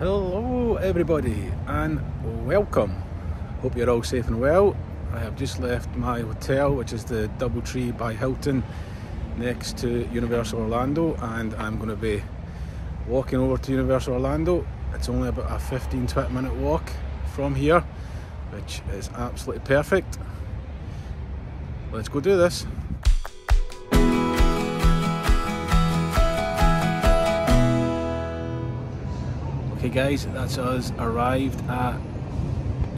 Hello, everybody, and welcome. Hope you're all safe and well. I have just left my hotel, which is the Doubletree by Hilton, next to Universal Orlando, and I'm going to be walking over to Universal Orlando. It's only about a 15 20 minute walk from here, which is absolutely perfect. Let's go do this. Okay, guys, that's us arrived at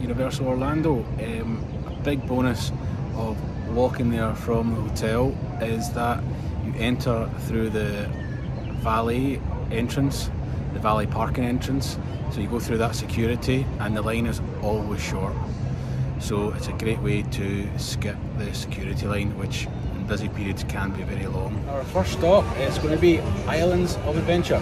Universal Orlando. Um, a big bonus of walking there from the hotel is that you enter through the valley entrance, the valley parking entrance. So you go through that security, and the line is always short. So it's a great way to skip the security line, which in busy periods can be very long. Our first stop is going to be Islands of Adventure.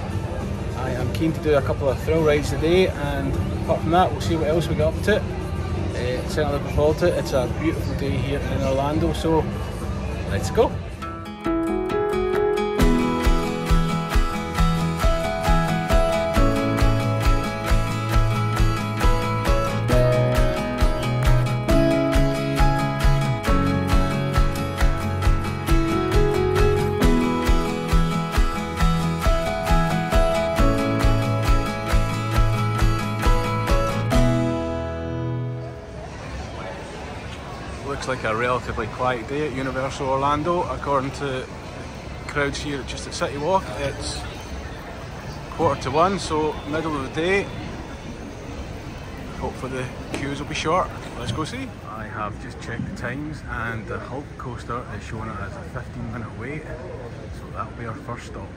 I am keen to do a couple of thrill rides today and apart from that we'll see what else we get up to. Uh, certainly looking forward to it. It's a beautiful day here in Orlando so let's go. Looks like a relatively quiet day at Universal Orlando according to crowds here just at City Walk. It's quarter to one, so middle of the day. Hopefully the queues will be short. Let's go see. I have just checked the times and the Hulk coaster is showing it as a 15 minute wait. So that'll be our first stop.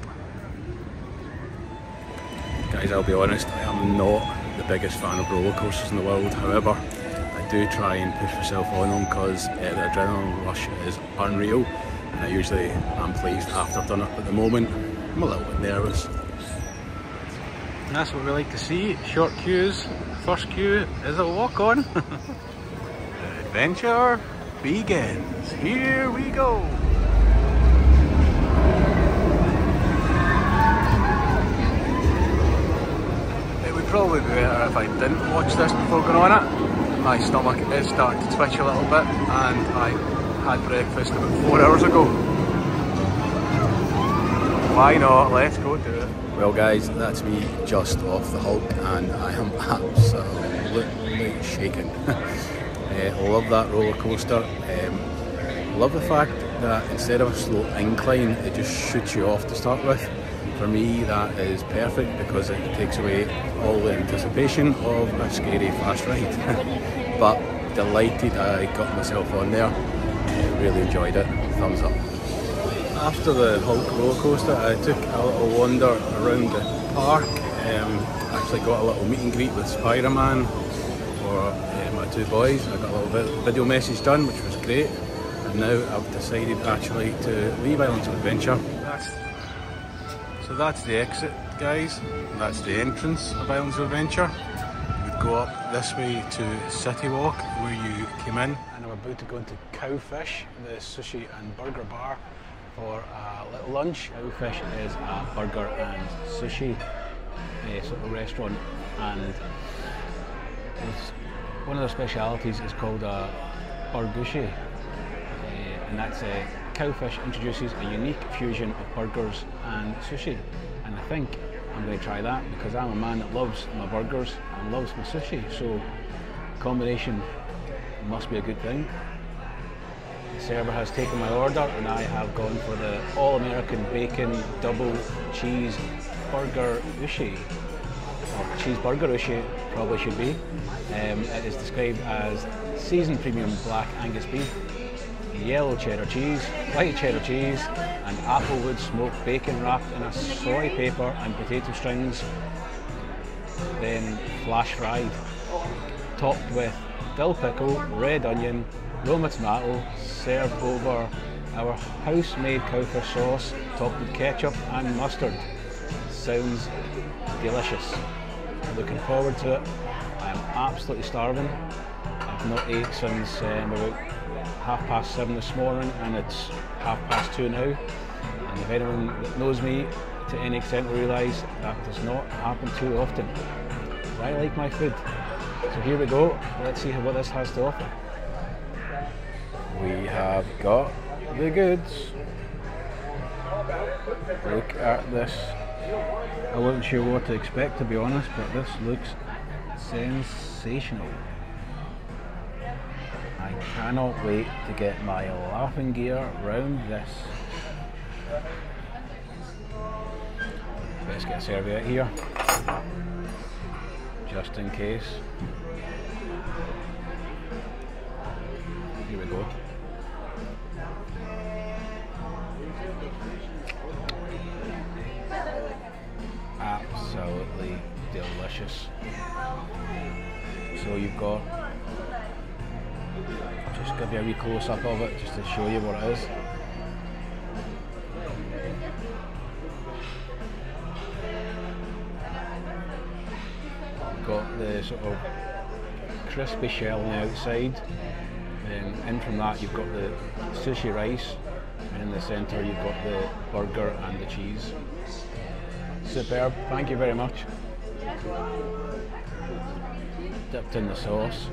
Guys, I'll be honest, I am not the biggest fan of roller coasters in the world. However, Do try and push myself on them because uh, the adrenaline rush is unreal. And I usually am pleased after I've done it. At the moment, I'm a little bit nervous. And that's what we like to see, short queues. First queue is a walk on. the adventure begins. Here we go. It would probably be better if I didn't watch this before going on it. My stomach is starting to twitch a little bit and I had breakfast about four hours ago. Why not? Let's go do it. Well guys, that's me just off the Hulk and I am absolutely shaking. uh, love that roller coaster. Um, love the fact that instead of a slow incline, it just shoots you off to start with. For me, that is perfect because it takes away all the anticipation of a scary fast ride. but delighted I got myself on there. Uh, really enjoyed it. Thumbs up. After the Hulk roller coaster, I took a little wander around the park. Um, actually got a little meet and greet with Spider-Man for uh, my two boys. I got a little video message done, which was great. And now I've decided actually to leave Islands of Adventure. So that's the exit, guys. That's the entrance of Islands of Adventure. Would go up this way to City Walk, where you came in. And I'm about to go into Cowfish, the sushi and burger bar for a little lunch. Cowfish is a burger and sushi uh, sort of restaurant, and one of their specialities is called a burgushi, and that's a Cowfish introduces a unique fusion of burgers and sushi, and I think I'm going to try that because I'm a man that loves my burgers and loves my sushi, so combination must be a good thing. The server has taken my order and I have gone for the all-American bacon double cheese burger ushi. Or cheeseburger ushi probably should be. Um, it is described as seasoned premium black Angus beef, yellow cheddar cheese, white cheddar cheese and applewood smoked bacon wrapped in a soy paper and potato strings, then flash fried. Topped with dill pickle, red onion, Roma tomato served over our house-made cowfish sauce topped with ketchup and mustard. Sounds delicious. Looking forward to it. I am absolutely starving. I've not ate since um, about half past seven this morning and it's half past two now. And if anyone that knows me to any extent will realise that does not happen too often. I like my food. So here we go. Let's see what this has to offer. We have got the goods. Look at this. I wasn't sure what to expect to be honest, but this looks sensational. I cannot wait to get my laughing gear round this. Let's get a serviette here, just in case. Here we go. Absolutely delicious. So you've got, just give you a wee close up of it just to show you what it is. got the sort of crispy shell on the outside. And in from that you've got the sushi rice and in the centre you've got the burger and the cheese. Superb, thank you very much. Dipped in the sauce.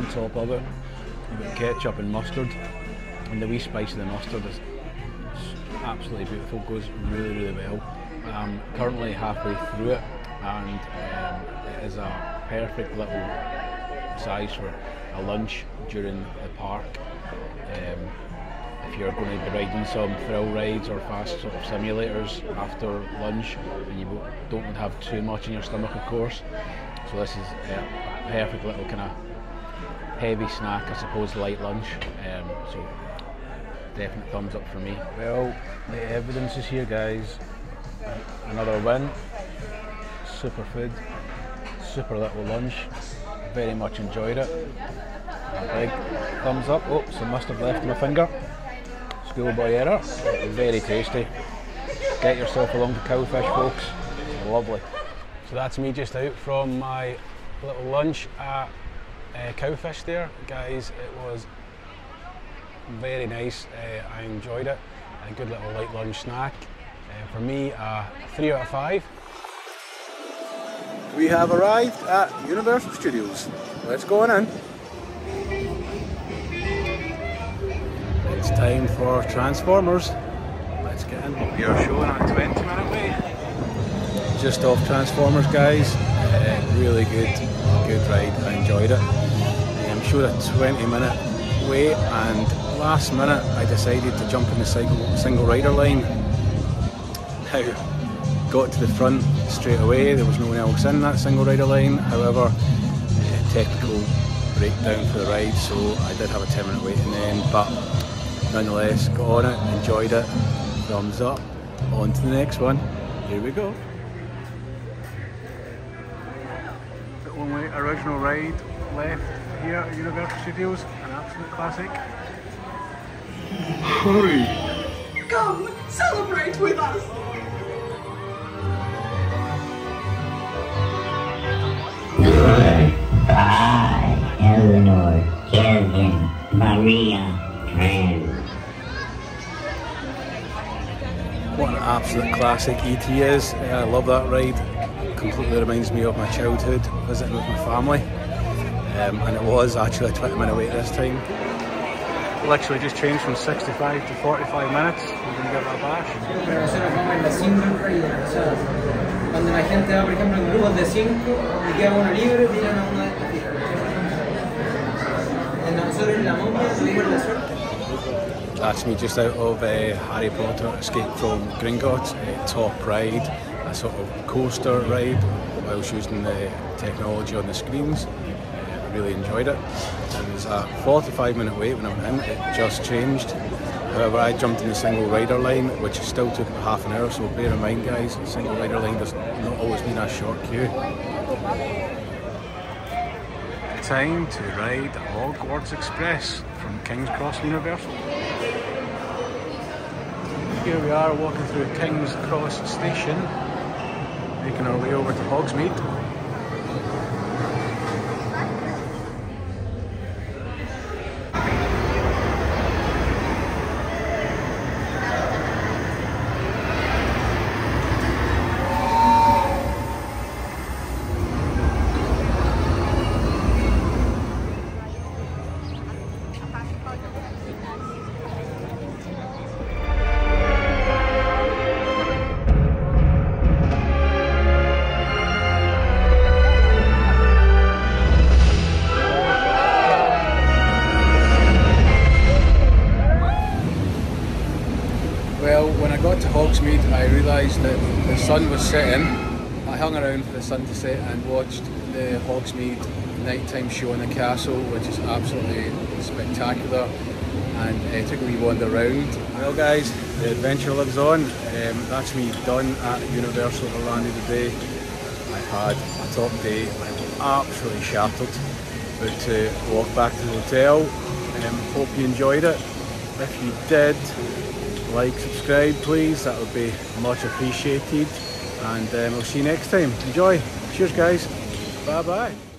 On top of it, You've got ketchup and mustard, and the wee spice of the mustard is absolutely beautiful. Goes really, really well. I'm currently halfway through it, and um, it is a perfect little size for a lunch during the park. Um, if you're going to be riding some thrill rides or fast sort of simulators after lunch, and you don't want to have too much in your stomach, of course. So this is uh, a perfect little kind of heavy snack, I suppose, light lunch. Um, so definite thumbs up for me. Well, the evidence is here, guys. Another win. Super food. Super little lunch. Very much enjoyed it. A big thumbs up. Oh, some must have left my finger. Schoolboy error. Very tasty. Get yourself along to Cowfish, folks. Lovely. So that's me just out from my little lunch at uh, Cowfish there. Guys, it was very nice. Uh, I enjoyed it. A good little light lunch snack. Uh, for me, uh, three out of five. We have arrived at Universal Studios. Let's go on in. It's time for Transformers. Let's get in. We are showing a 20 minute wait. Just off Transformers, guys. Uh, really good, good ride. I enjoyed it. I'm a 20 minute wait, and last minute I decided to jump in the single, single rider line. Now, got to the front straight away. There was no one else in that single rider line. However, technical breakdown for the ride, so I did have a 10 minute wait in the end. But nonetheless, got on it, enjoyed it. Thumbs up. On to the next one. Here we go. The only original ride left here at Universal Studios, an absolute classic. Hurry! Come, celebrate with us! Goodbye, Eleanor, Kevin, Maria, Fran. What an absolute classic ET is. Yeah, I love that ride. Completely reminds me of my childhood visiting with my family. Um, and it was actually a 20 minute wait this time. Literally just changed from 65 to 45 minutes. We're going to give it a bash. Pero nosotros vamos en la single rider, o sea, cuando la gente va, por ejemplo, en grupos de 5 y queda uno libre, tiran a uno de estas filas. Nosotros en la momia tuvimos la suerte. That's me just out of uh, Harry Potter Escape from Gringotts, uh, top ride, a sort of coaster ride whilst using the technology on the screens. Really enjoyed it. It was a 45 minute wait when I went in, it just changed. However, I jumped in the single rider line, which still took half an hour, so bear in mind guys, the single rider line does not always mean a short queue. Time to ride the Hogwarts Express from King's Cross Universal. Here we are walking through King's Cross Station, making our way over to Hogsmeade. Realised that the sun was setting, I hung around for the sun to set and watched the Hogsmeade nighttime show in the castle, which is absolutely spectacular. And uh, took a wee wander around. Well, guys, the adventure lives on. Um, that's me done at Universal Orlando today. I had a top day. I'm absolutely shattered. About to walk back to the hotel. Um, hope you enjoyed it. If you did, like, subscribe please, that would be much appreciated. And um, I'll see you next time. Enjoy. Cheers guys. Bye bye.